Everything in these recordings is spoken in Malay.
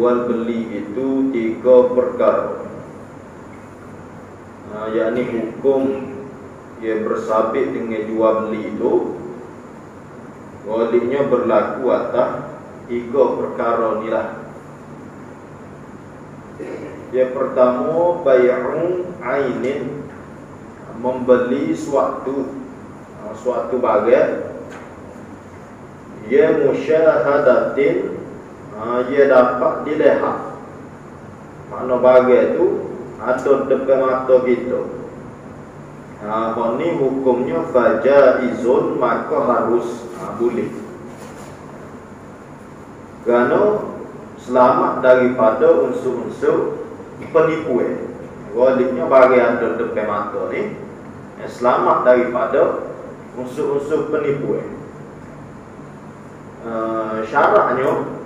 jual beli itu tiga perkara. Ha, yakni hukum yang bersabit dengan jual beli itu waliknya berlaku atas tiga perkara ni lah. Yang pertama bay'un ainin membeli suatu ha, suatu bagai ia musyahadatin ha, ia dapat dilihat mana bagai tu ada depan mata kita. Ha, ni hukumnya? Fajaizun maka harus ha, boleh. Kerana selamat daripada unsur-unsur penipuan. Waliknya bagi ada depan mata ni Selamat daripada unsur-unsur penipuan. Uh, Syaratnya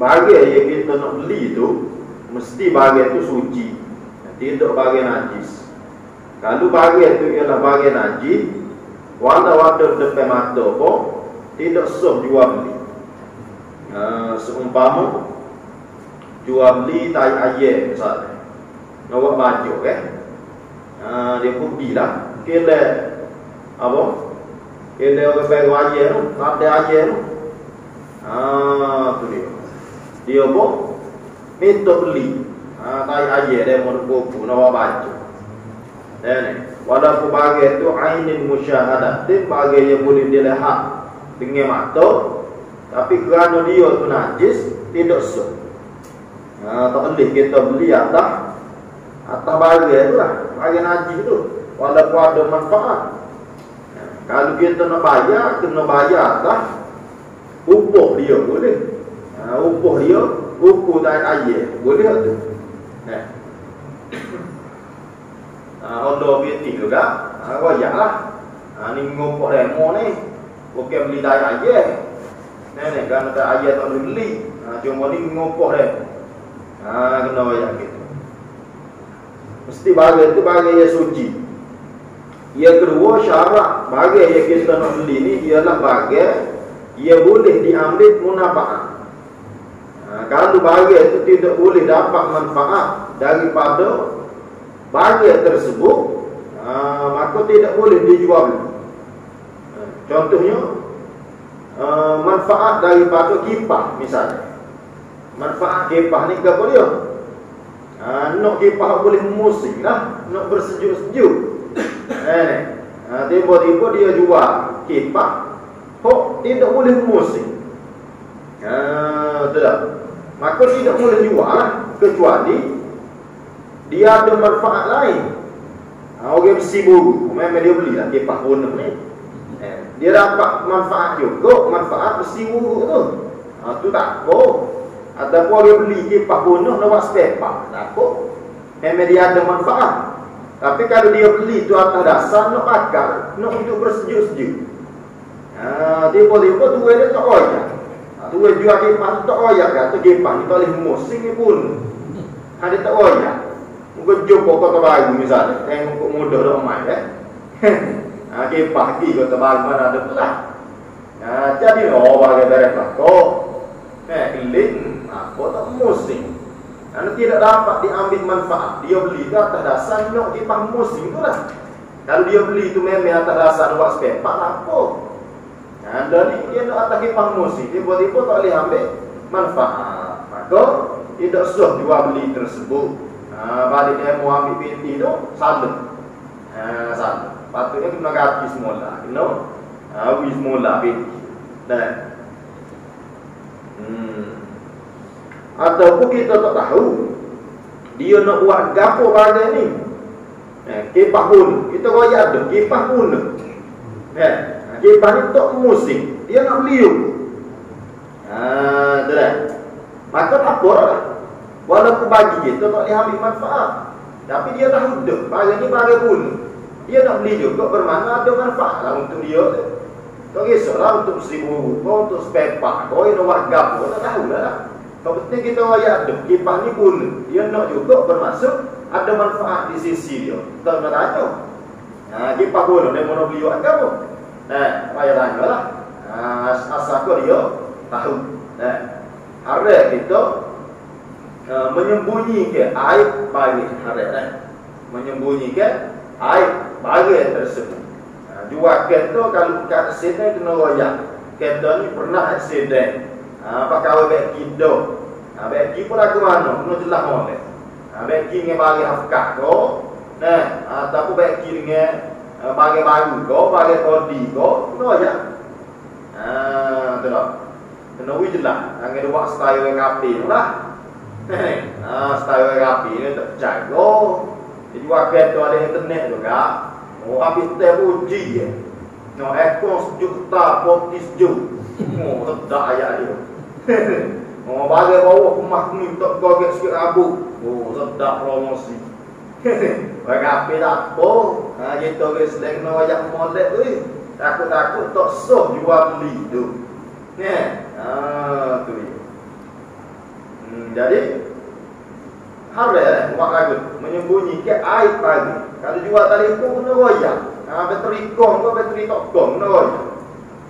Bagi yang kita nak beli tu Mesti bagi tu suci. Tidak bagi najis. Kalau bagi tu ialah bagi najis. Walau-walau depan mata pun Tidak sah jual beli. Uh, Seumpama Jual beli tai ayam misalnya. Buat baju kan uh, Dia pergi lah Kira Apa? Kira orang baru ayam tu Ada ayam tu. Ah, tu dia Dia pun Minta beli. Uh, Tai ayam dia mau buku Nak baju. Dan Walaupun bagi tu Ainin musyahadat Dia bagi yang boleh dilihat Dengan mata Tapi kerana dia tu najis Tidak sah. Ha, tak boleh kita beli atas atas bahagia tu lah bahagia najis tu walaupun ada manfaat. Ha, kalau kita nak bayar kena bayar atas upah dia boleh ha, upah dia ukur tak air boleh tak tu ha. Honda BT juga ha, lah ha, ni ngupuk demo ni bukan beli tak air ni ni kerana tak air tak boleh beli ha, cuma ni ngupuk demo Ha, kena bayar gitu. Mesti bagi itu bagi yang suci. Yang kedua syarat bagi yang kita nak beli ni ialah bagi ia boleh diambil munafaat. Ha, kalau bagi itu tidak boleh dapat manfaat daripada bagi tersebut, ha, maka tidak boleh dijual. Ha, contohnya ha, manfaat daripada kipas misalnya manfaat kipah ni ke apa dia? Ha, nak kipah boleh musim lah, nak bersejuk-sejuk. Eh, ha, tiba-tiba dia jual kipah, kok tidak boleh musim. Ha, betul tak? Maka tidak boleh jual kecuali dia ada manfaat lain. Ha, orang besi buru, memang dia beli lah kipah pun ni. Eh, dia dapat manfaat juga, manfaat besi buru tu. Ha, tu tak apa. Ataupun orang beli kipas bunuh nak buat spare part. Tak apa. Memang dia ada manfaat. Tapi kalau dia beli tu atas dasar nak pakai, nak hidup bersejuk-sejuk. Ha, tiba-tiba dua dia tak oyak. Ha, dua jual kipas tu tak oyak kan? Tu kipas ni boleh musim ni pun. Ha, dia tak oyak. Mungkin jumpa kota baru misalnya. Tengok muda dah main eh. ha, kipas lagi kota baru mana ada pula. Ha, jadi oh bagi beres lah. Kau eh, link apa tak musim kerana tidak dapat diambil manfaat dia beli itu atas dasar nak kipas musim tu lah kalau dia beli itu memang atas dasar buat spare part lah nah, dari dia nak atas kipas musim tiba-tiba tak boleh ambil manfaat. Maka tidak suah jual beli tersebut. Nah, balik dia mau ambil binti tu salah nah, salah patutnya kena ganti semula kena Awi nah, semula binti dan Hmm. Ataupun kita tak tahu dia nak buat gapo bagai ni. Eh, kipas pun. Kita raya ada kipas pun. Eh, kipas ni tak musim. Dia nak beli. Ah, dah. Maka tak apa. Walaupun bagi kita tak boleh ambil manfaat. Tapi dia dah. Bagai ni bagai pun. Dia nak beli juga bermakna ada manfaat lah untuk dia. Tak kisahlah untuk seribu rupiah, untuk part. Kau yang nak gapo, tak tahu lah. Kau penting kita ayat ada. Kipas ni pun, dia nak juga bermaksud ada manfaat di sisi dia. Tak nak tanya. Nah, kipas pun, dia mau beli buat gapo. Nah, payah tanya lah. Nah, asal kau dia tahu. Nah. haram kita uh, menyembunyikan aib bagi haram eh? menyembunyikan aib bagi tersebut uh, jual kereta kalau bukan accident kena royak kereta ni pernah accident uh, pakai awal baik kita uh, baik kita pun aku mana kena jelas mana baik kita dengan bagi hafkah kau nah, ataupun baik kita dengan uh, bagi baru kau bagi kodi kau kena royak Ah, tu tak? Kena wui jelas. Jangan dia buat style yang rapi tu lah. ah, style yang rapi ni tak jago. Dia jual kereta ada internet tu kak. Oh, habis teh uji je. No, ekor sejuk tak, poti sejuk. Oh, tak ayat dia. oh, bagi bawah rumah ni tak goget sikit rambut. Oh, sedap promosi. Bagi api tak apa. Ha, gitu ke selain kena wajak molek tu. Takut-takut tak soh jual beli tu. Ni, ah tu dia. Hmm, jadi haram eh, buat lagu menyembunyikan aib pagi. Kalau jual telefon kena royak. Ha, bateri kong ke bateri tok kong kena royak.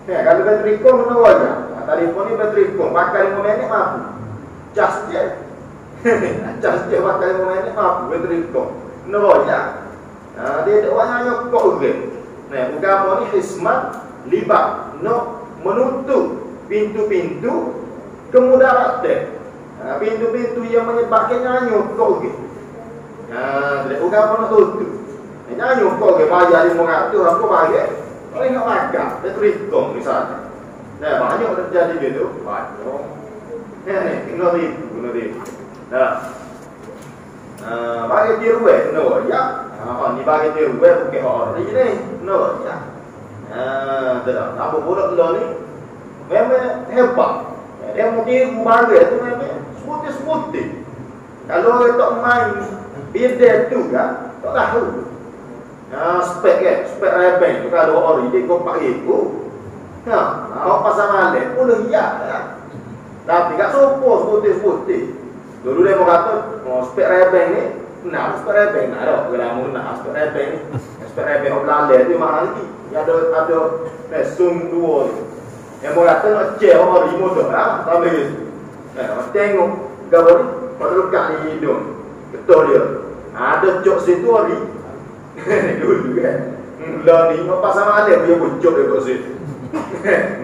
Ni, kalau bateri kong kena royak. Ha, telefon ni bateri kong pakai 5 minit mampu. Just je. Just je pakai 5 minit mampu bateri kong. Kena royak. Ha, dia ada orang yang kok ke. Nah, agama ni hismat libat no menutup pintu-pintu kemudaratan. Ha, pintu-pintu yang menyebabkan nyanyo kau ke. Ha, jadi agama nak tutup. Nyanyo kau ke bayar lima ratus apa bayar? Kalau nak makan, dia terhitung misalnya. Nah, banyak terjadi gitu. Banyak. Nah, ni, kena tipu, kena tipu. Nah, uh, bagi tiru eh, kena ya. Ha, ni bagi tiru eh, bukan orang ni. Kena ya. Ah, tidak. Apa bodoh tu ni? Memang hebat. Dia mau tiru bagi tu memang smoothie-smoothie. Kalau dia tak main beda tu kan, tak tahu. Ya, spek kan, spek rebeng tu kalau ori dia kau pakai itu. Ha, apa pasal malik pun ya. Tapi kat sopo smoothie-smoothie. Dulu dia mau kata, mau spek rebeng ni, nak spek rebeng, nak ada. Mau nak spek rebeng ni, spek rebeng orang lalai tu mana lagi? Ya ada ada mesum dua ni. Yang mau kata nak cek orang lima tu, ah, tak boleh. Eh, tengok gambar ni, pada lekat ni hidung. Betul dia. Ada cok situ hari. Dulu kan. Lah ni, apa sama ada punya bucuk dia kat situ.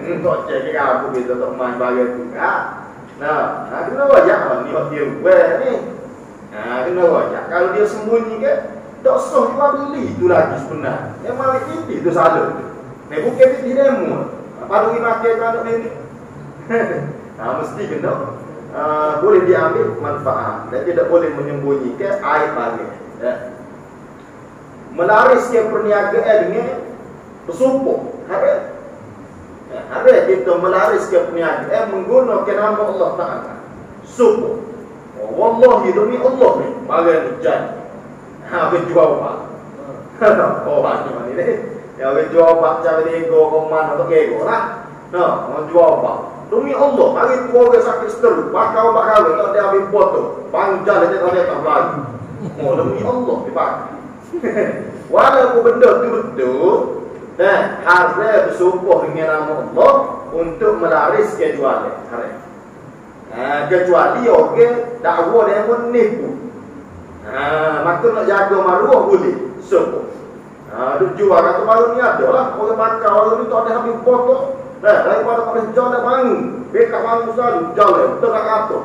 Hmm, tak cek ke apa kita tak main bagai tu. Ah. Nah, nah kena wajah lah ni dia ni. Nah, kena wajah. Kalau dia sembunyi ke, tak sah jual beli tu lagi sebenarnya. Yang malik ini tu salah. Ni bukan di demo. Apa lagi makan kan ni? Nah, mesti kena uh, boleh diambil manfaat dan tidak boleh menyembunyikan air lagi. Ya. Melariskan perniagaan dengan bersumpah. Ada Ya, ada kita melariskan perniagaan menggunakan nama Allah Ta'ala. Sumpah. Oh, Wallahi demi Allah ni. Bagai ni janji. Ha, berjual pak. Oh, ni mana ni? Ya, berjual pak cara ni go koman atau kego lah. No, berjual pak. Demi Allah, hari tu orang sakit seteru. Bakal obat kahwin, tak ada habis foto. Panjang dia tak ada tak lagi. Oh, demi Allah dipakai. Walaupun benda tu betul, dan haram bersumpah dengan nama Allah untuk melaris kejualan haram. Ha, kecuali orang okay, dakwa dia menipu. Ha, maka nak jaga maruah boleh. Sumpah. Ha, dia jual kata baru ni ada lah. Orang makan orang ni tak ada habis potong. Nah, daripada kau jual dan bangun. Bekat bangun selalu. Jalan. Betul tak kata.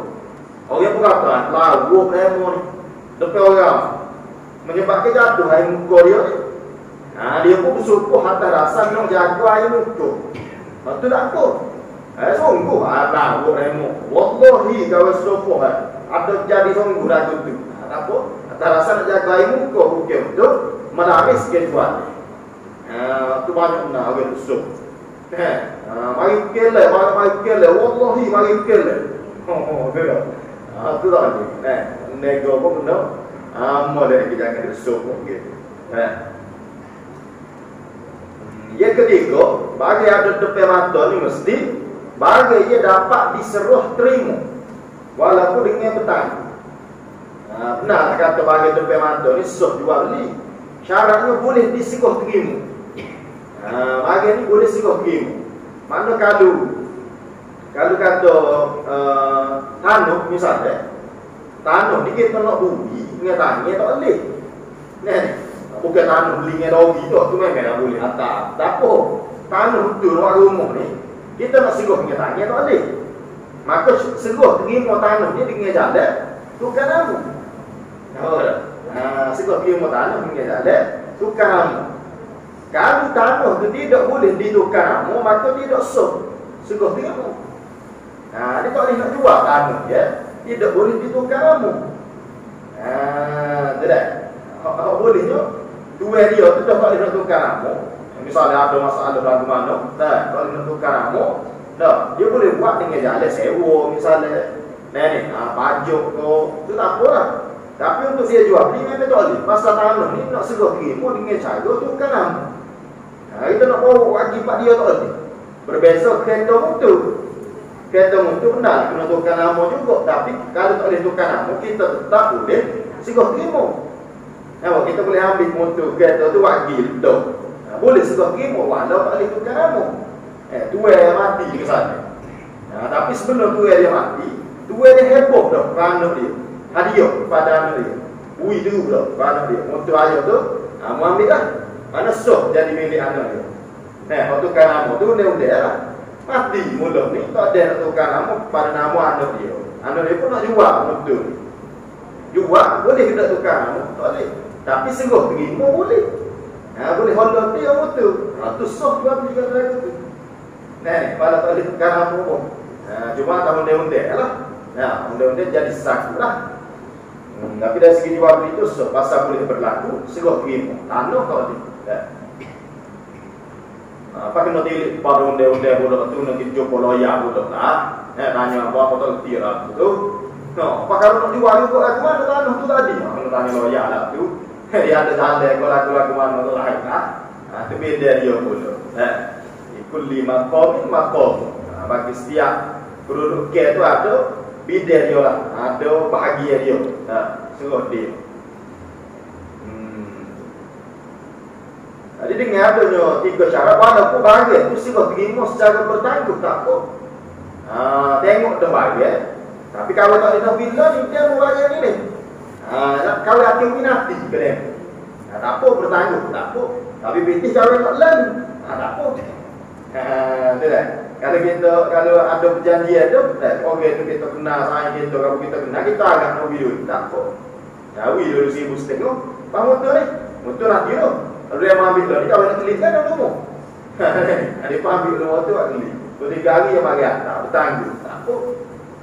Orang pun kata, lagu demo ni. Depan orang. Menyebabkan jatuh air muka dia ni. Ha, dia pun bersyukur hantar rasa nak jaga air muka. Betul tak apa? Eh, sungguh. Ha, lagu demo. Wallahi kau bersyukur. Ha. Ada jadi sungguh dah tu. Ha, tak apa? Hantar rasa nak jaga air muka. Bukan betul. Menangis kejualan. Ha, tu banyak nak orang bersyukur. Ha, mari kele, mari mari kele, wallahi mari kele. Oh, oh, betul. Ah, tu dah ni. Eh, nego pun kena. Ah, boleh kita jangan pun gitu. Yang ketiga, bagi ada depan mata ni mesti bagi ia dapat diseruh terima walaupun dengan petang. Ha, benar kata bagi depan mata ni suh jual beli. Syaratnya boleh disikuh terima. Ha, bahagian ni boleh sikap game. Mana kalau kalau kata uh, misalnya tanah ni kita nak bumi tanya tak boleh ni bukan tanah beli dengan dogi tu tu memang tak boleh atas tak apa. Tanah betul orang rumah ni kita nak seguh dengan tanya tak boleh maka seguh terima tanah ni dengan jalan. Tukar nama tak? Ha, seguh terima tanah dengan jalan. Tukar nama kalau tanah tu tidak boleh ditukar nama maka tidak sah seguh terima ha, dia tak boleh nak jual tanah ya. Tidak boleh ditukar nama ha, tidak apa bolehnya dua dia tu dah boleh nak tukar nama. Misalnya ada masalah lagu mana tak? Kalau nak tukar nama. Tak dia boleh buat dengan jalan sewa misalnya. Ni ha, pajuk tu. Tu tak apa lah. Tapi untuk dia jual beli memang tak boleh. Masa tanah ni nak segera terima dengan cara tukar nama. Ha, kita nak bawa wajib dia tak boleh. Berbeza kereta motor. Kereta motor benar kena tukar nama juga. Tapi kalau tak boleh tukar nama kita tetap boleh segera terima Nampak kita boleh ambil motor kereta tu wajib tu. Ha, boleh segera terima walau tak boleh tukar nama. Eh, tuai yang mati ke sana. Ha, tapi sebelum tuai dia mati, tuai dia heboh dah kerana dia. Hadiah pada dia. Ui dulu dah kerana dia. Motor ayah tu, ha, ambil lah. Mana soh jadi milik anak dia. Nah, kalau tukar nama tu, dia udah lah. Mati mula ni, tak ada nak tukar nama pada nama anak dia. Anak dia pun nak jual motor ni. Jual, boleh kita tukar nama? Tak boleh. Tapi sungguh terima boleh. Ha, boleh holok dia. Ha, tu soh juga beli kata itu. Nah, pada tak boleh tukar apa pun. Ha, cuma tak undang-undang lah. Ha, undang-undang jadi saku lah. Hmm, tapi dari segi jual beli itu, so, pasal boleh berlaku, sungguh terima. Tanah kau ni. Ha. Apa kena tilik pada undang-undang bodoh tu, nanti jumpa loya bodoh lah. Ha, tanya apa, apa tak letih lah. Tu. No, apa kalau nak jual juga, aku mana tanah tu tadi? Ha, kena tanya loya lah tu. yang ada tanda kalau aku laku mana tu lah. Ha, itu beda dia pula. Ha. Ikut lima kom, lima kom. Ha, bagi setiap penduduk ke tu ada beda dia lah. Ada bahagia dia. Ha, suruh dia. Hmm. Jadi dengan adanya tiga syarat walaupun bahagia tu suruh terima secara bertanggung tak apa. Ha, tengok dia bahagia. Tapi kalau tak ada bila ni dia bahagia ni. Ha, kalau hati minati ke dia. Tak apa bertanggung, tak apa. Tapi binti cara tak lalu. Ha, tak apa. Ha, tu dah. Kalau kita kalau ada perjanjian tu, tak orang tu kita kenal sayang kita, kalau kita kenal kita agak nak video tak apa. Jauh dulu seribu setengah. Bang motor ni. Motor nak tu. Kalau dia ambil ni kalau nak kelip kan rumah. Dia pun ambil rumah tu, nak. Dua tiga hari yang mari tak bertanggung. Tak apa.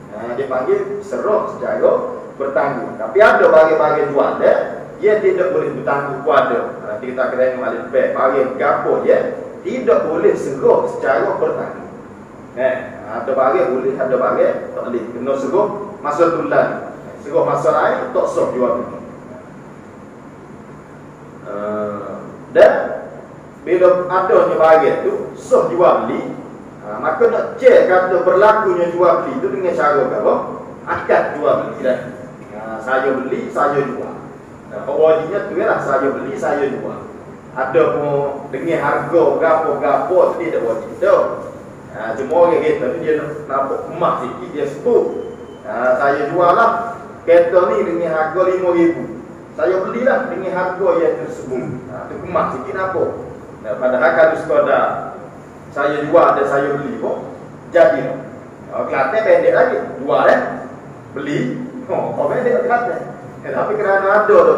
Ha, dia panggil serok secara bertanggung. Tapi ada bagi-bagi jual dia, tidak boleh bertanggung kepada. Nanti kita akan tengok alif baik. Bagi gapo dia, tidak boleh seruh secara bertanggung. Eh, ada bagi boleh, ada bagi tak boleh. Kena seruh masa tulan. Seruh masa lain, tak sah jual. Uh, dan bila adanya bagi tu, sah jual beli, uh, maka nak cek kata berlakunya jual beli itu dengan cara apa? Akad jual beli saya beli, saya jual. Nah, pewajibnya tu ialah saya beli, saya jual. Ada pun dengan harga berapa-berapa tak wajib tu. Ha, cuma orang kereta tu dia nampak emas sikit, dia sebut. Ha, saya jual lah. Kereta ni dengan harga RM5,000. Saya belilah dengan harga yang tersebut. Ha, tu emas sikit nampak. Nah, padahal kalau sekadar saya jual dan saya beli pun, jadi. Oh, Kelantan pendek lagi. Jual eh. Beli, Oh, komen dia kata. Eh, tapi kerana ada tu,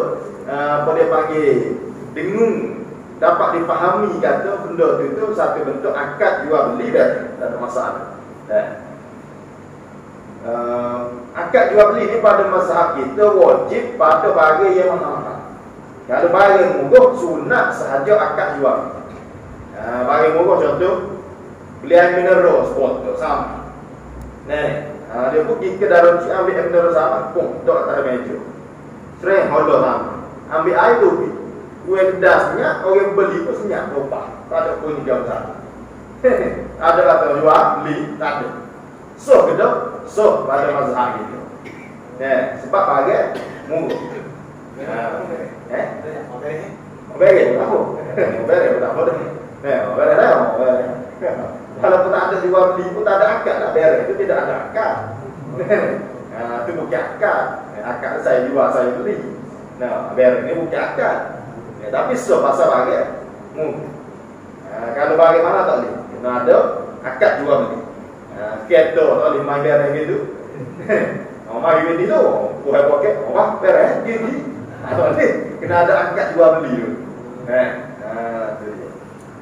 uh, apa dia panggil, dengung dapat dipahami kata benda tu itu satu bentuk akad jual beli dah, tak masalah. Eh. Uh, akad jual beli ni pada masa kita wajib pada barang yang mahal. Kalau barang murah sunat sahaja akad jual. Uh, barang murah contoh beli air mineral spot tu sama. Nah, Ha, dia pergi ke dalam cik ambil air mineral sama, pum, duduk atas meja. Sering holder sama. Ambil air tu pergi. Kue kedasnya, orang beli pun senyap, lupa. Tak ada pun jauh sana. ada kata jual, beli, tak ada. So, kita, so, pada masa hari. Ya, sebab bagai murah. Ha, eh? Beri, tak apa. Tak apa. Eh, beri dah, beri. Kalau pun tak ada jual beli pun tak ada akad lah Biar itu tidak ada akad ha, Ha, tu bukan akad. Akad saya jual, saya beli. Nah, barang ni bukan akad. Ya, tapi so pasal bagai. Hmm. Ha, kalau bagaimana tak boleh? Kena ada akad jual beli. Ha, kereta tak boleh main barang gitu. Oh, mari beli tu. Kuai poket. Oh, barang gitu. Ha, tak boleh. Kena ada akad jual beli tu. Ha, ha, tu dia.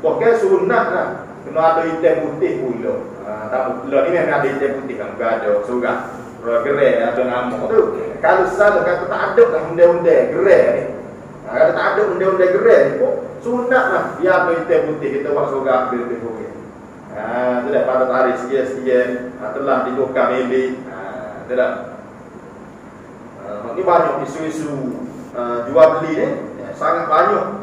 Poket sunat lah. Kena ada hitam putih pula. Ha, tak pula ni memang ada hitam putih kan. Bukan ada surat. Kalau gerai ada nama tu. Kalau salah kata tak ada lah undang-undang gerai ni. Ha, kalau tak ada undang-undang gerai ni pun sunat lah. Biar apa hitam putih kita buat surat bila dia boleh. Ha, tu dah pada tarik sekian-sekian. Ha, telah ditukar milik. Ha, tu dah. Ha, ni banyak isu-isu uh, jual beli ni. Ya, sangat banyak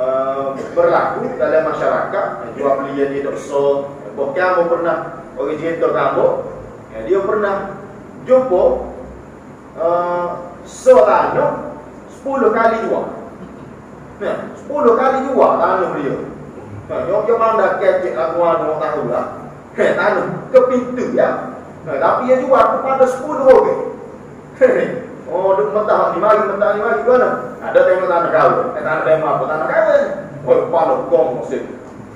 uh, berlaku dalam masyarakat. Jual beli yang tak so. Bukan pernah orang cerita kamu. Ya, dia pernah jumpa uh, seorang sepuluh kali jual. Nah, sepuluh kali jual tanah dia. Nah, yang dia mana kecek aku ada orang tahu lah. Tanah ke pintu ya. Nah, tapi dia jual kepada sepuluh orang. Oh, duk mentah ni mari, mentah ni mari mana? Ada tema tanah kau. Eh, tanah tema apa? Tanah kau. Oh, kepala kong maksud.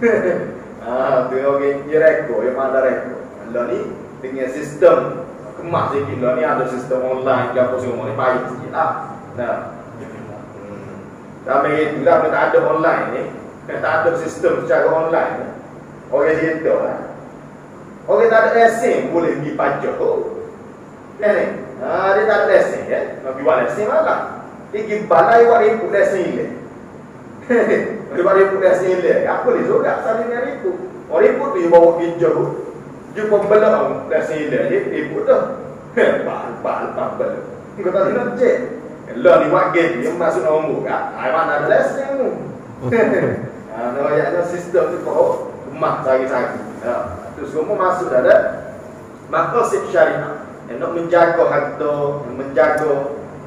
ah, tu orang dia reko, yang mana reko. Lalu ni dengan sistem kemas sikit lah ni ada sistem online ke apa semua ni payah sikit lah nah hmm. tapi itulah kita ada online ni kita ada sistem secara online ni orang cerita lah orang tak ada lesen boleh pergi pajak oh. kan ni ha, dia tak ada lesen ya? Nak pergi buat lesen malah. Dia pergi balai buat ribut lesen ilik dia buat ribut lesen ilik apa dia juga saling dengan ribut. Orang ribut tu dia bawa pergi jauh. Jumpa belakang dan sila dia ibu tu. Bal bal bal kau tak nak cek lo ni buat game dia masuk nombor kan ai mana ada lesson tu? Ah no ya sistem tu kau mak cari cari ya tu semua masuk ada maksud syariah nak menjaga harta menjaga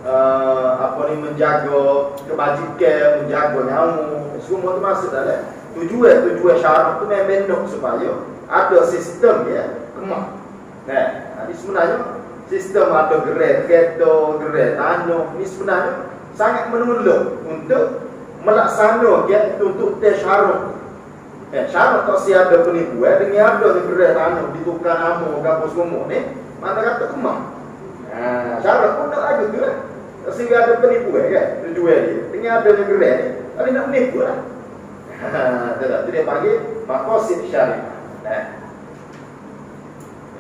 uh, apa ni menjaga kebajikan menjaga nyawa semua tu masuk dalam tujuan tujuan syarat tu memang supaya ada sistem ya kemah. Nah, ini sebenarnya sistem ada gerai kereta, gerai tanah ini sebenarnya sangat menolong untuk melaksanakan ya, untuk syarat. Eh, syarat tak siap ada penipu eh, dengan ada di gerai tanah ditukar nama apa semua ni, mana kata kemah. Nah, syarat pun tak ada tu lah. Sehingga ada penipu eh, kan, tujuan dia. Dengan ada di gerai ni, ada nak menipu lah. Ha, tidak, dia panggil makosid syariah. Eh.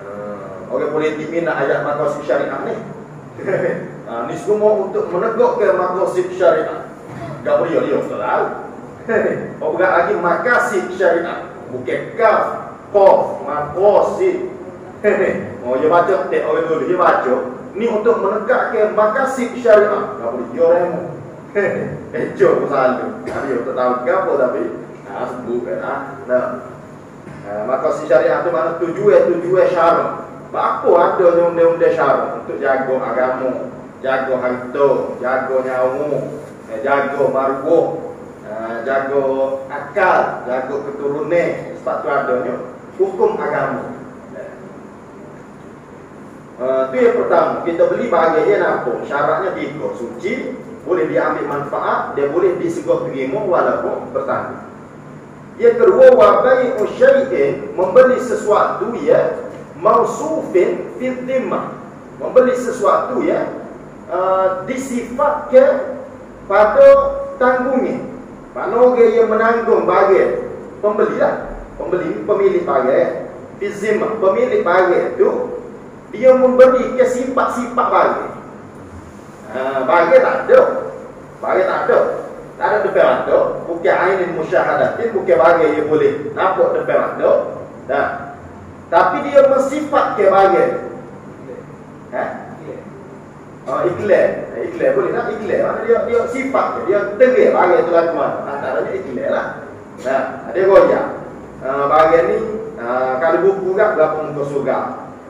Uh, orang politik ni nak ayat makasih syariah ni. uh, ni semua untuk menegakkan makasih syariah. Tak boleh dia tak tahu. Oh bukan lagi makasih syariah. Bukan kaf, kof, makasih. oh dia baca tek orang dulu dia baca. Ni untuk menegakkan makasih syariah. Tak boleh dia orang mu. Ejo pun selalu. Dia tak tahu apa tapi. Nah, sebut kan. Nah, Ha, maka si syariah tu mana tujuan-tujuan syarat. Apa ada undang-undang syarat untuk jaga agama, jaga harta, jaga nyawa, eh, jaga marwah, jaga akal, jaga keturunan. Tu adanya hukum agama. Uh, tu yang pertama, kita beli bahagian apa? Syaratnya tiga. Suci, boleh diambil manfaat, dia boleh disegah terima walaupun bertanggung. Yang kedua wabai usyai'in membeli sesuatu ya mausufin fil dhimmah. Membeli sesuatu ya uh, disifatkan pada tanggungnya. Orang yang menanggung bagian pembeli lah. Pembeli, pemilik bagian. Fizimah, pemilik bagian itu dia memberi ke sifat-sifat bagian. Uh, bagian tak ada. Bagian tak ada. Tak ada depan mata Bukan ainin musyahadatin Bukan bagai yang boleh nampak depan mata nah. Tapi dia mensifat ke bagai Ha? Oh, iklan. Iklan boleh tak? Iklan. Mana dia dia sifat ke? Dia tegak bagai tu lagu mana? Antaranya iklan lah. Nah, dia goyah. Uh, bagian ni uh, kalau buku kan berapa muka surga.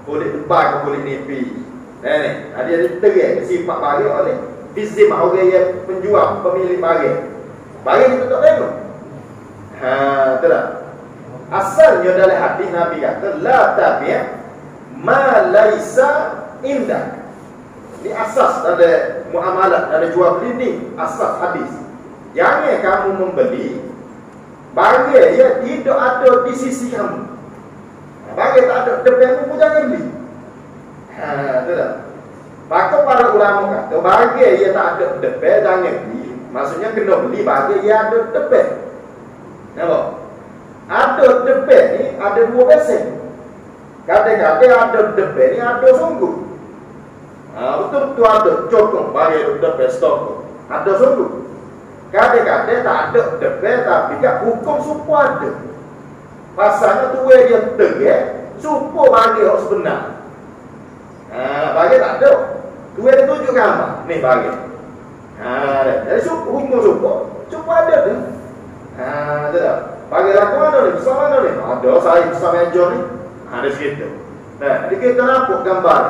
Kulit tebal ke kulit nipi. Nah, ni. Uh, dia tegak sifat bagai oleh Fizim orang yang penjual pemilik barang. Barang kita tak tengok. Ha, betul tak? Asalnya dalam hadis Nabi kata la tabi' ma laisa indak. Ini asas ada muamalah, ada jual beli ni asas hadis. Jangan kamu membeli bagi ya tidak ada di sisi kamu. Bagi tak ada depan pun jangan beli. Ha, tu dah. Maka para ulama kata bagi ia tak ada depan jangan beli. Maksudnya kena beli bagi ia ada depan. Nampak? Ada depan ni ada dua besen. Kadang-kadang ada depan ni ada sungguh. Ha, betul-betul ada cokong bagi depan stok. Ada sungguh. Kadang-kadang tak ada depan tapi kat hukum supu ada. Pasalnya tu dia tegak, supu bagi orang sebenar. Ha, bagi tak ada. Tu dia tunjuk gambar. Ni bagi. Ha, jadi supu, hukum supu. Supu ada tu. Ha, tu tak. Bagi laku mana ni? Besar mana ni? Ada saya besar meja ni. Ha, ada segitu. Nah, jadi kita nampak gambar.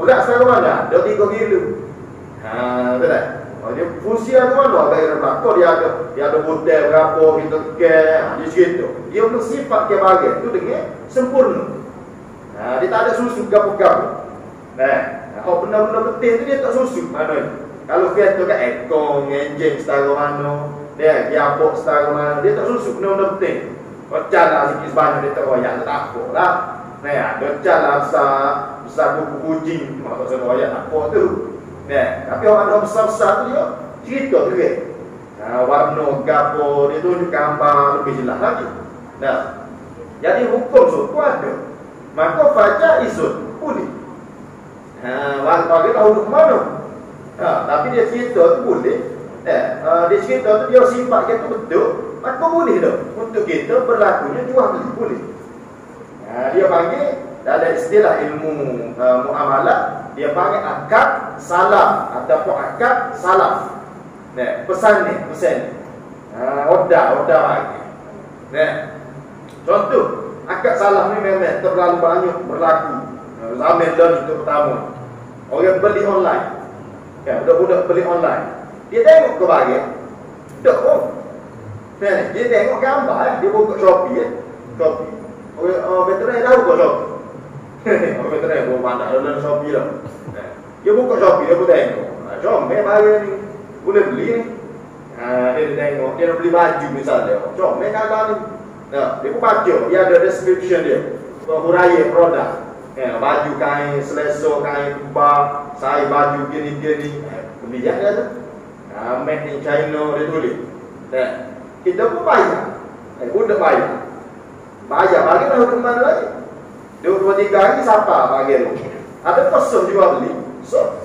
Budak sekarang mana? Ada tiga kilo. Ha, tu tak. Oh, dia fungsi ada mana? Ada yang berlaku, dia ada dia ada hotel berapa, kita ke, ha, dia segitu. Dia untuk sifat dia bagi, itu dengan sempurna. Ha, dia tak ada susu gapo-gapo. Nah, kalau benda-benda penting tu dia tak susu mana. Kalau kereta kan ekong, enjin setara mana, dia giabok setara mana, dia tak susu benda-benda penting. Pecah lah sikit sebanyak dia tak royak, tak apa lah. Nah, ada pecah lah besar, besar kuku kucing, maksud saya tak apa tu. Nah, tapi orang ada besar-besar tu dia cerita tu kan. Nah, warna gapo dia tunjuk gambar lebih jelas lagi. Nah, jadi hukum suku ada. Maka baca isun boleh. Ha, bagi tahu duduk mana. Ha, tapi dia cerita tu boleh. Eh, uh, dia cerita tu dia sifat kita betul, maka boleh dah. Untuk kita berlakunya jual beli boleh. Ha, dia panggil dalam istilah ilmu uh, muamalah dia panggil akad salam ataupun akad salam. Nah, pesan ni, pesan. Ha, order, order lagi. Nah. Contoh, akad salam ni memang terlalu banyak berlaku. Zaman dah itu pertama. Orang beli online. Kan, budak-budak beli online. Dia tengok ke bagi. Pun. Nah, dia tengok gambar, eh. dia buka Shopee. Eh. Shopee. Uh, veteran tahu ke Shopee? Orang veteran pun pandai dalam Shopee lah. Dia buka Shopee, dia pun tengok. Ha, comel bagi ni. Boleh beli ni. Ha, dia tengok, dia nak beli baju misalnya. Comel kalau ni. Nah, dia pun baca, dia ada description dia. Huraya produk. Ya, baju kain, selesa kain, kubah, saya baju gini-gini. Beli dia tu. Ha, made in China, dia tulis. Kita pun bayar. Eh, budak bayar. Bayar, bagi lah hukum mana lagi. Dua, dua, tiga hari, siapa bagi lu? Ada kosong juga beli. So,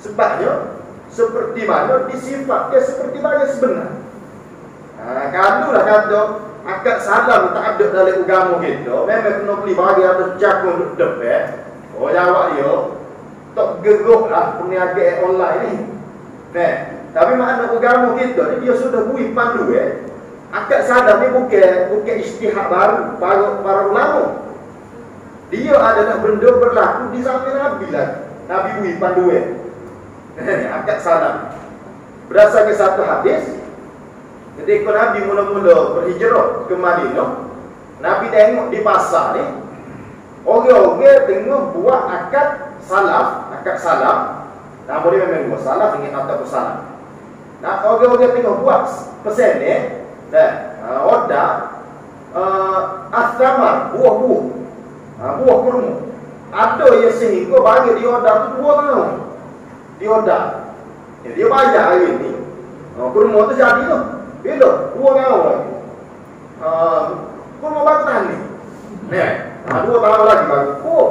sebabnya, seperti mana disifatkan seperti mana sebenar. Ha, kalau lah kata, akad salam tak ada dalam agama kita. Memang kena beli bagi ada cakun untuk depan oh jawab dia. Tak geruk lah peniaga online ni. Nah, tapi makna agama kita ni dia sudah bui pandu eh. Akad salam ni bukan bukan istihad baru para, para ulama dia adalah benda berlaku di zaman Nabi lah Nabi bui pandu eh akad salam berdasarkan satu hadis Ketika Nabi mula-mula berhijrah ke Madinah, Nabi tengok di pasar ni, orang-orang tengok buat akad salaf, akad salaf. Nama dia memang buat salaf dengan kata bersalaf. Nah, orang-orang tengok buat pesen ni, dan uh, order uh, asramar, buah-buah, uh, buah kurma. Ada yang sehingga bagi dia order tu dua tahun. Dia order. Dia bayar hari ni. Uh, kurma tu jadi tu. Bila? Dua tahun lagi. Uh, kau mau bantu ni? Ni, uh, dua tahun lagi baru. Oh,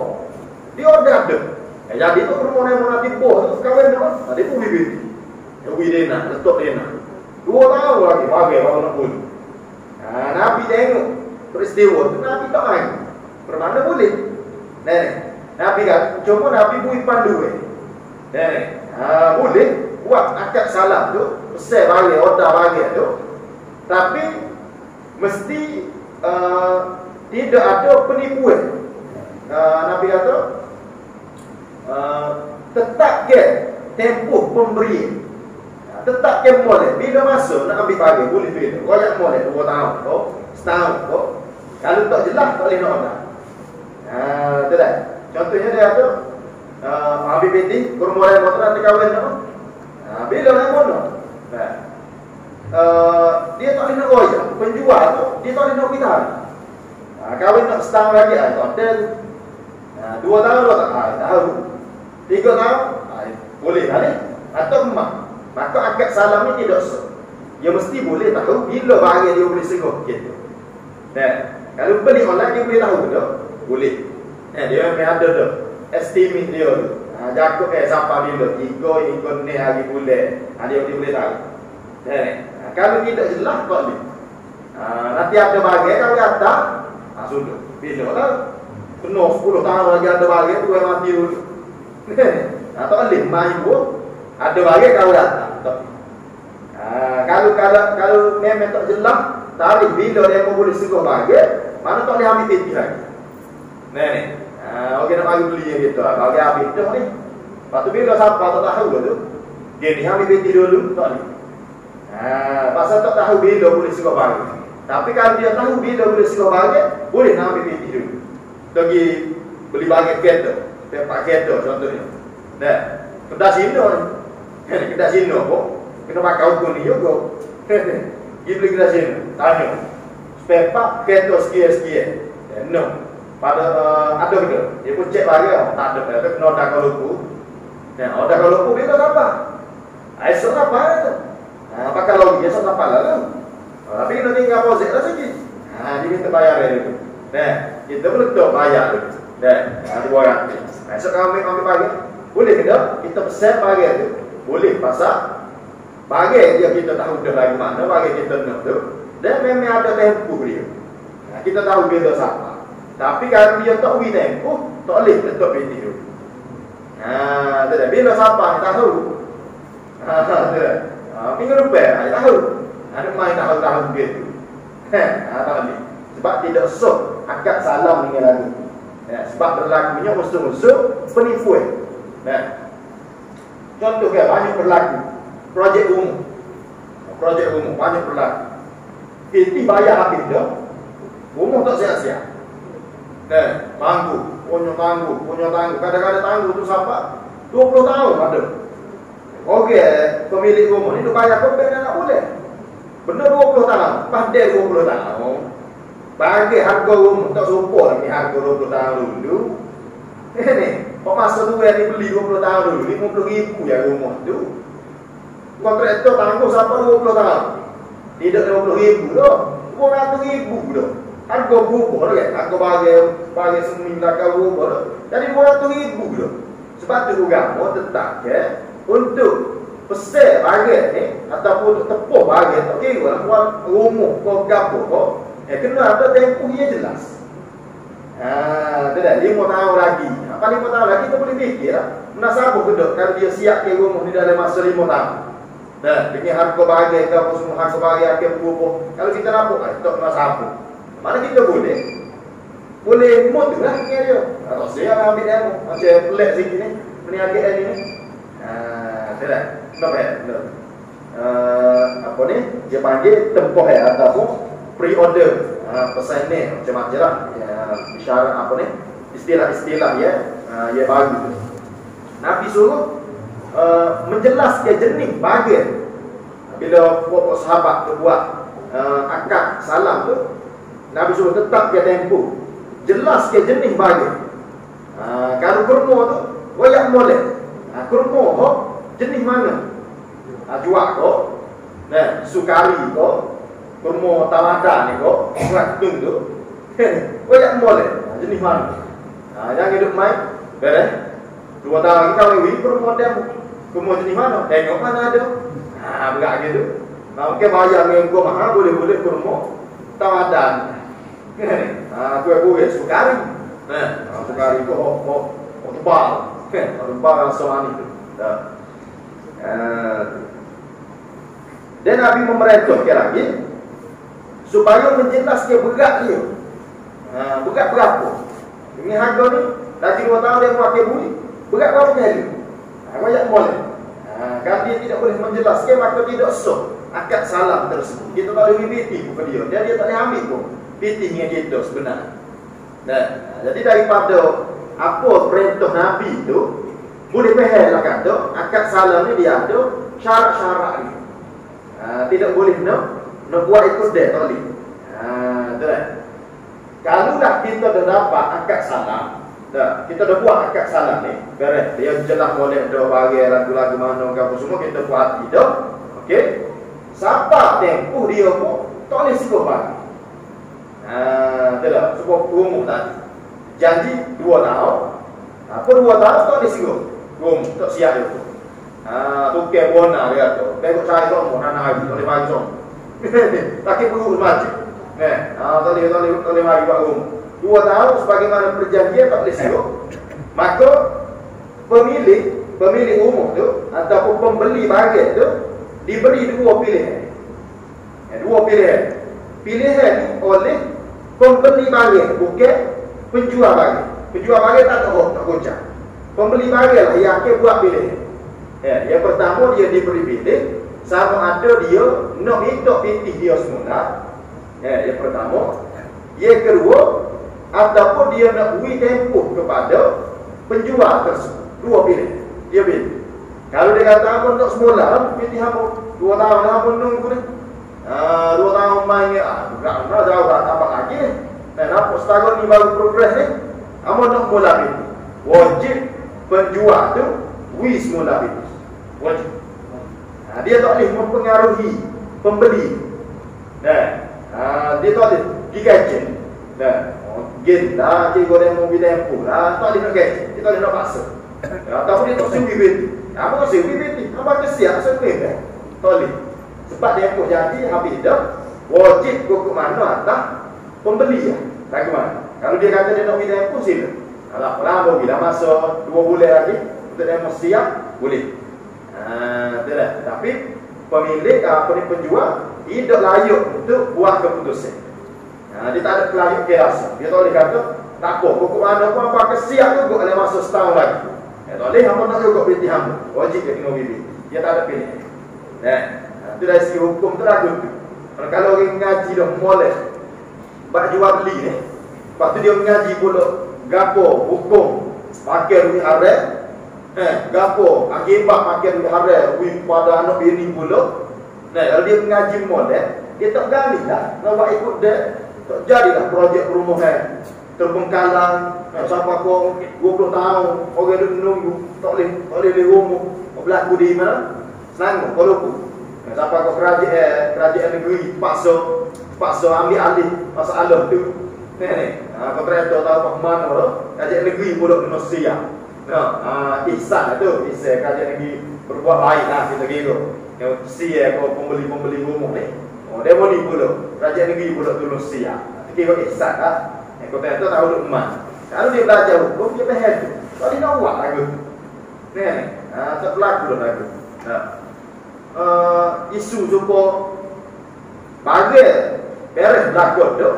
dia ada ada. Eh, jadi tu rumah yang mau nanti boh, tu kahwin tu. Nah, dia tu bibit. Ya, nak, letak dia nak. Dua tahun lagi, bagi orang nak pun. Nah, Nabi tengok peristiwa tu, Nabi tak main. Bermana boleh? Nenek, Nabi kan, cuma Nabi bui pandu eh. Nenek, uh, boleh buat akad salam tu, besar bagi, order bagi tu. Tapi mesti uh, tidak ada penipuan. Uh, Nabi kata uh, tetap ke tempoh pemberian. Uh, tetap ke boleh. Bila masuk nak ambil bagi boleh tu. Royak boleh dua tahun tu, setahun tu. Kalau tak jelas tak boleh nak order. Uh, tu dah. Contohnya dia kata uh, ambil peti, kurma lemon tu nanti kahwin tu. Ha, bila lemon tu? Ha. Uh, dia tak boleh nak goyah. Penjual tu, dia tak boleh nak tahan. Ha, kahwin nak setahun lagi, ha, hotel. Ha, dua tahun, dua tahun. Ha, tahu. Tiga tahun, ha, boleh lah ni. Atau emak. Maka akad salam ni tidak sah. Dia mesti boleh tahu bila barang dia boleh seguh. Gitu. Nah, kalau beli online dia boleh tahu tak? Boleh. Eh, dia memang ada tu. Estimate dia tu. Ha, Jakut eh sampai bila tiga ikut ni hari bulan. Ha, dia, dia boleh tahu. Eh, ha, kalau tidak jelas tak boleh. Ha, nanti ada bahagian kalau kata, ha, sudah. Bila lah. Penuh 10 tahun lagi ada bahagian tu yang mati dulu. ha, tak boleh. Main pun. Ada bahagian kalau datang. Ha, kalau, kalau, kalau memang tak jelas, tarikh bila dia boleh seguh bahagian, mana tak boleh ambil titik lagi. නෑ නෑ. ඔගෙන මගේ ගුලිය ගෙට්ටවා. මගේ අපි හිටමුනේ. පතු බිල් රසක් පතට අහුවලු. ගෙනියම ඉබෙතිරවලු තනි. ආ පසට අහු බිල් ලොකුලි සිකෝ බාගේ. tapi kalau dia tahu bila boleh sila bahagia, boleh nak ambil duit hidup. Pergi beli bahagia kereta, pepak kereta contohnya. Nah, kedah sino, kedah sino kok, kena pakai hukum ni juga. Dia beli kedah sino, tanya, pepak kereta sekian-sekian. No, pada uh, ada ke dia pun cek lagi oh, tak ada tapi kena dah kalau lupu ya oh dah kalau lupu dia tak apa esok apa itu ha apa kalau dia esok apa lah oh, tapi kita tinggal posit lah sikit. Ha dia minta bayar itu nah kita boleh tak bayar itu nah ha dua ratus esok kami ambil pagi boleh ke kita pesan pagi itu boleh pasal pagi dia kita tahu dah lagi mana pagi kita nak tu. Dan memang ada tempoh dia. Nah, kita tahu bila siapa tapi kalau dia tak beri tempoh, tak boleh letak peti tu. Ha, tak ada. Bila sampai tak tahu. Ha, tak ada. Ha, minggu depan, tak tahu. Ada main tak tahu dia tu. Ha, tak boleh. Sebab tidak sok akad salam dengan lagu. Ya, sebab berlakunya musuh-musuh penipuan. Ya. Contoh kan, banyak berlaku. Projek umum. Projek umum, banyak berlaku. Peti bayar habis dah. Umum tak siap-siap. Eh, tangguh, punya tangguh, punya tangguh. Kadang-kadang tangguh tu sampai 20 tahun ada. Okey, pemilik rumah ni tu bayar kepeng tak boleh. Benar 20 tahun, padai 20 tahun. Bagi harga rumah tak serupa lagi harga 20 tahun dulu. Eh ni, masa tu yang ni beli 20 tahun dulu, 50 ribu ya rumah tu. Kontraktor tangguh sampai 20 tahun. Tidak 20 ribu tu, 200 ribu tu. Harga berubah kan? Harga bagi bagi semi belakang berubah Jadi tu ribu tu. Sebab tu agama tetap ke untuk pesan bagi ni ataupun untuk tepuk bagi tak kira lah buat rumah kau gapo kau eh kena ada tempoh yang jelas. Ha tidak lima tahun lagi. Apa lima tahun lagi kita boleh fikir lah. Mana siapa kedok kalau dia siap ke rumah ni dalam masa lima tahun? Nah, dengan harga bagi ke apa semua harga bagi akhir berubah. Kalau kita nampak kan tak kena siapa mana kita boleh? Boleh mood tu lah dengan dia. Kalau saya akan ambil dia Macam pelik sikit ni. Meniaga dia ni. Haa Saya dah Kenapa ya uh, Apa ni? Dia panggil tempoh ya Ataupun pre-order. Uh, Pesan ni. Macam-macam lah. Ya, Isyarat apa ni? Istilah-istilah ya. Uh, Ya bagus Nabi suruh uh, Menjelaskan jenis bagian Bila pokok sahabat tu buat uh, Akad salam tu Nabi suruh tetap ke tempoh. Jelas ke jenis bagi ha, Kalau kurma tu Wayak boleh. Ha, Kurma tu Jenis mana? Ha, Juak tu. Nah, Sukari tu. Kurma tamada ni tu tung tu. Wayak boleh. Ha, Jenis mana? Ha, Jangan hidup main. Beres Dua tahun lagi kau ini kurma dia Kurma jenis mana? Tengok mana ada. Ha, berat gitu. Nah, okay, bayar dengan gua mahal boleh-boleh kurma. Tamadan. Ha, tu aku ya sukari. Nah, ha, sukari tu mau mau mau tebal. Kan, tebal rasa manis tu. Dah. Ha. Dan Nabi memerintahkan lagi supaya menjelaskan berat dia. Ha, berat berapa? Ini harga ni dah 2 tahun dia pakai buli. Berat berapa kali? Ha, banyak boleh. Ha, kalau dia tidak boleh menjelaskan maka tidak sah akad salam tersebut. Kita tak boleh biti kepada dia. Dia, dia tak boleh ambil pun fittingnya kita sebenarnya. Nah, jadi daripada apa perintah Nabi itu boleh faham lah kata akad salam ni dia ada syarat-syarat ni. Ha, tidak boleh nak nak buat ikut dia tak boleh. Ha, tu kan. Kalau dah kita dah dapat akad salam, dah kita dah buat akad salam ni, beres. Dia jelas boleh dah bagi lagu-lagu mana apa semua kita buat hati dah. Okey. Siapa tempoh dia pun tak boleh sikap bagi. Ha, tu lah. Sebab umum tadi. Janji dua tahun. Apa dua tahun tak boleh sikap. Rum, tak siap dia tu. Ha, tukar bona dia kata. Tengok cari semua, nak hari, tak boleh bagi semua. Laki perlu semacam. Eh, ha, tak boleh, tak boleh, tak bagi buat rum. Dua tahun sebagaimana perjanjian tak boleh sikap. Maka, pemilik, pemilik umum tu, ataupun pembeli bagian tu, diberi dua pilihan. Eh, dua pilihan. Pilihan oleh pembeli bagian, bukan penjual bagian. Penjual bagian tak tahu, tak kocak. Pembeli barang lah yang akan buat pilih. Ya, yang pertama dia diberi pilih sama ada dia nak minta pitih dia semula. Ya, yang pertama. Yang kedua, ataupun dia nak beri tempoh kepada penjual tersebut. Dua pilih. Dia pilih. Kalau dia kata apa untuk semula, pitih apa? Dua tahun dah apa nunggu ni? Ah, dua tahun mainnya, ah, bukan nak jauh tak tambah lagi. Dan apa setahun ni baru progres ni? Apa nak mula pilih? Wajib penjual tu wi semula bisnes wajib. Ha, dia tak boleh mempengaruhi pembeli. Nah ha, dia tak boleh digaji nah oh, gen lah cik goreng mobil tempoh lah tak boleh nak gaji dia tak boleh nak paksa. Ataupun dia tak sewi beti apa tak sewi beti apa kesiap kan tak boleh sebab dia pun jadi habis dah wajib ke mana atas pembeli ya bagaimana kalau dia kata dia nak beli tempoh sila kalau lama bila masa dua bulan lagi untuk demo siap boleh. Ha, lah. Tapi pemilik apa ni penjual tidak layak untuk buat keputusan. Ha, dia tak ada kelayuk kerasa. Dia tak boleh kata tak apa, pokok mana pun apa kesiap tu boleh masa setahun lagi. Ya, tak boleh, hamba nak juga berhenti hamba. Wajib dia tengok bibi. Dia tak ada pilih. Ya, ha, itu dari segi hukum tu lah tu. Kalau orang ngaji dah mulai buat jual beli ni, lepas tu dia mengaji pula gapo hukum pakai duit haram eh gapo akibat pakai duit haram wi pada anak bini pula. Nah kalau dia mengaji model dia tak gali lah nak buat ikut dia. Tak jadilah projek perumahan. Terbengkalai nak siapa kau 20 tahun orang duduk menunggu tak boleh tak boleh di rumah. Berlaku di mana? Senang kalau siapa kau kerajaan eh, kerajaan negeri paksa paksa ambil alih masalah tu Ni ni. Ha kontraktor tahu apa mana tu? Kerajaan negeri pula kena siap. Ha, ha ihsan tu, ihsan kerajaan negeri berbuat baik lah kita kira. Yang siap kau pembeli-pembeli rumah ni. Oh, dia ni pula. Kerajaan negeri pula tolong siap. Kira ihsan lah. Yang kontraktor tahu duk emas. Kalau dia belajar hukum, dia faham tu. Kalau dia nak buat lagu. Ni ni. Tak berlaku dah lagu. Ha. Uh, isu supaya bagi beres berlaku tu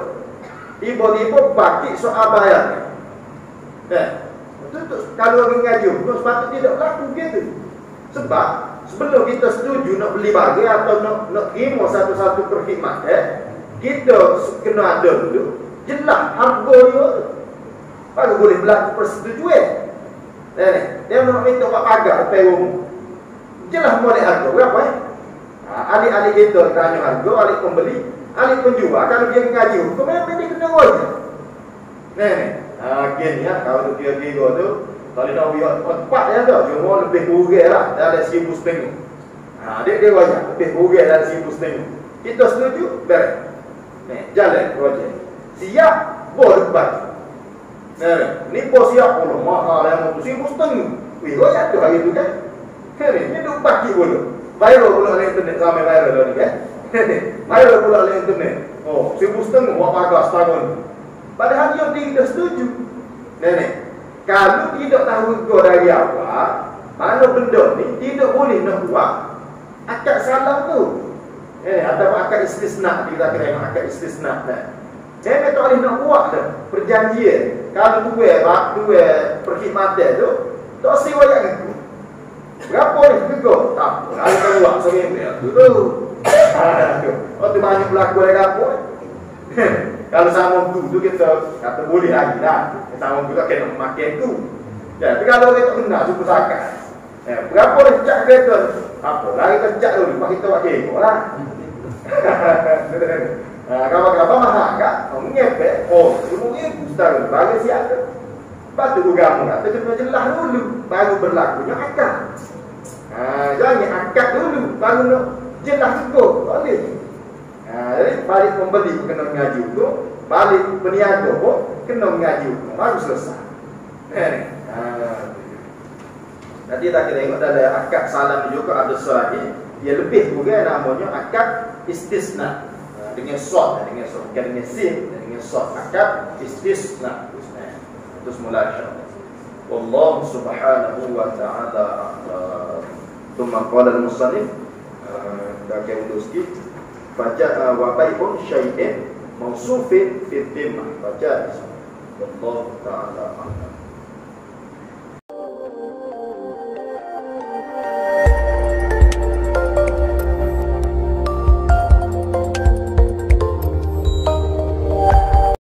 Tiba-tiba batik soal bayar. Eh, itu, itu kalau orang ngaji hukum sepatutnya tidak berlaku begitu. Sebab sebelum kita setuju nak beli bagi atau nak nak terima satu-satu perkhidmat, eh, kita kena ada dulu jelas harga dia. Baru boleh berlaku persetujuan. Eh, dia nak minta buat pagar umum. Jelas boleh harga berapa eh? Adik-adik kita tanya harga, adik pembeli, ahli penjual kalau dia mengaji hukum dia kena roja. Ni. Ha gini ya kalau dia kira tu kalau nak biar tepat ya tu cuma lebih kurang lah dari seribu setengah. Ha dia dia roja lebih kurang dari seribu setengah. Kita setuju beres. Ni jalan roja. Siap boleh bagi. Nah, ni bos siap pula mahal yang mau seribu setengah. Wih, roja tu hari tu kan? Ni ni duk bagi pula. Viral pula ni internet sampai viral ni kan? Mari pula oleh internet. Oh, seribu setengah buat pagar setahun. Padahal dia tidak setuju. Nenek, kalau tidak tahu kau dari awal, mana benda ni tidak boleh nak buat akad salam tu. Eh, atau akad istisna kita kena akad istisna. Nah. Nenek tak boleh nak buat dah perjanjian. Kalau dua, dua perkhidmatan tu, tak sewa yang. Berapa ni juga? Tak, kalau buat sering dia. Tu. Oh tu banyak berlaku lagi apa Kalau sama tu tu kita kata boleh lagi lah Sama tu tak kena makan tu Ya, tapi kalau kita tak kenal cukup zakat. Eh, berapa dah cak kereta tu? Apa? Lari kita cak dulu, lepas kita buat kekok lah. Kalau berapa mahal kak? Oh, mengepek. Oh, semua ni setara. Bagi siap tu. Lepas tu agama kata kena jelas dulu. Baru berlakunya akad. Ha, jangan angkat dulu baru nak jelas cukup boleh. Ha, jadi balik pembeli kena mengaji hukum, balik peniaga pun kena mengaji hukum baru selesai. Eh, ha. Jadi tak kita tengok dalam akad salam juga ada surat dia lebih juga namanya akad istisna ha, dengan sod dengan sod bukan dengan sin dengan sod akad istisna terus mula insyaallah wallahu subhanahu wa ta'ala ثم قال المصنف bagai untuk sikit baca wa bai'un syai'in mausufin fi dhimmah baca Allah taala